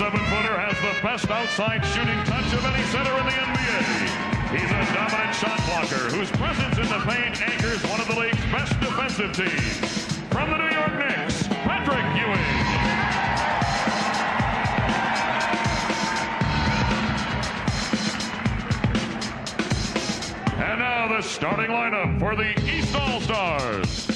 seven-footer has the best outside shooting touch of any center in the NBA. He's a dominant shot blocker whose presence in the paint anchors one of the league's best defensive teams. From the New York Knicks, Patrick Ewing. And now the starting lineup for the East All-Stars.